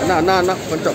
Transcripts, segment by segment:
అన్న అన్న అన్న కొంచెం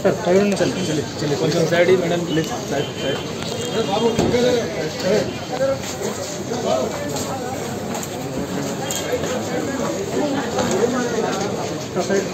సార్ సైడ్ ఉన్న సార్ చెల్లి చెల్లి కొంచెం side madam please side side side